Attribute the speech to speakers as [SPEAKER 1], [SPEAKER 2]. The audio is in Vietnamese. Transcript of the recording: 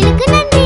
[SPEAKER 1] மைக்கிலுக்கு நன்றி